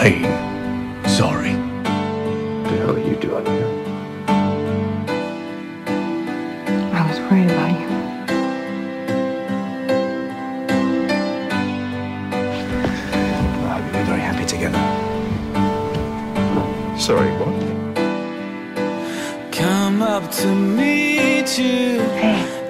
sorry. What the hell are you doing here? I was worried about you. Uh, we were very happy together. Sorry, what? Come up to meet you. Hey.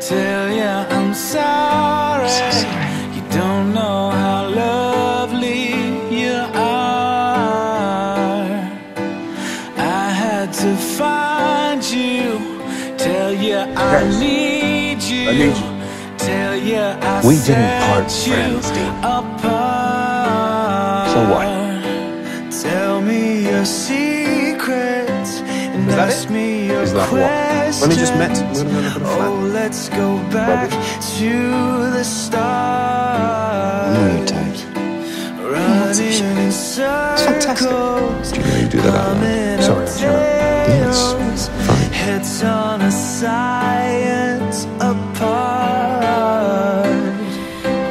To find you. Tell ya I need you. I need you. Tell ya I We didn't part you friends, Dean. apart. So what? Tell me your secrets and Is that ask it? me your Is that what? When we just met, we're gonna go a flat. Oh, let's go back to the start. Know you. Running in circles. fantastic. Do you really do that out loud? Heads on a science apart.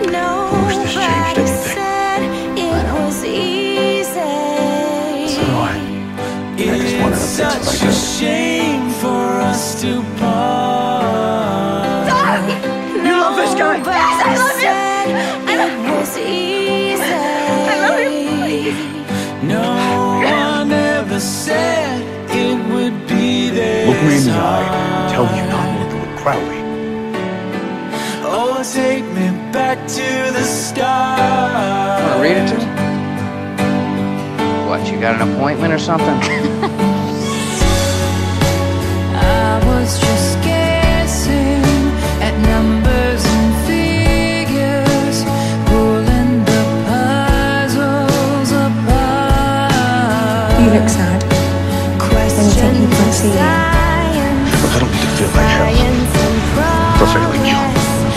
Nobody said it was easy. So do I. I just wanted It's such like a shame for us to part. You love this guy. Yes, I love him. Hard. and tell you're not working with Crowley. Oh, take me back to the start. Want to read it to me? What, you got an appointment or something? I was just guessing at numbers and figures, pulling the puzzles apart. You look sad. Questions think you can see it. Look, I don't need to feel like hell. science For failing you,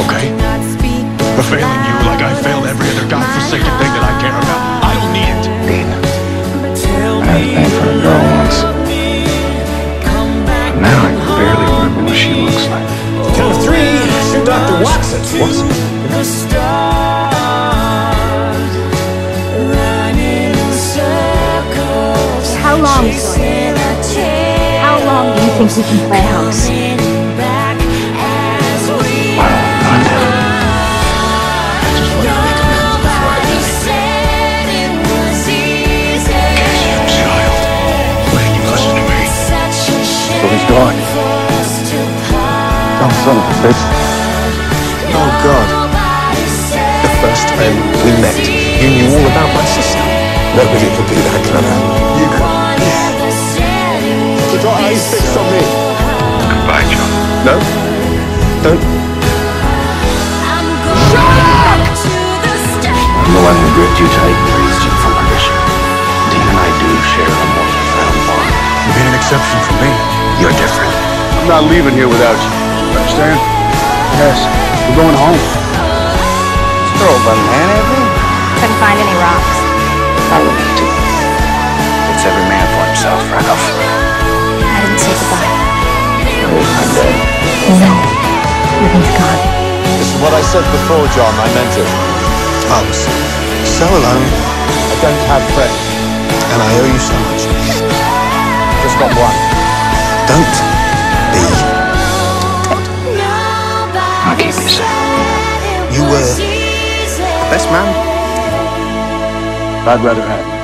okay? Do not speak For failing you like I failed every other godforsaken thing that I care about. I don't need it. Dean, I had a thing for a girl once. Come back Now I can barely remember what she looks like. Count of three, shoot Dr. Watson. Watson? the start. Running in circles. How long, chasing. How long do you think we can play house? So he's gone. shame for us to part. Oh, son of a bitch. Oh, God. The first time we met, you knew all about my sister. Nobody could be that clever. You could. ever said it eyes fixed on me. Goodbye, John. No? Don't. I'm going back to the. I'm the one who gripped you tight and raised you from perdition. Dean and I do share a more profound bond. You've been an exception for me. You're different. I'm not leaving here without you. Understand? Yes. We're going home. Throw a banana at me? Couldn't find any rocks. I don't need to. It's every man for himself, Ralph. I didn't say goodbye. Where's my dad? No. Everything's gone. This is what I said before, John. I meant it. I was so alone, I don't have friends. and I owe you so much. Just got one. Don't be. I'll keep you safe. You were the Best man? I'd rather have.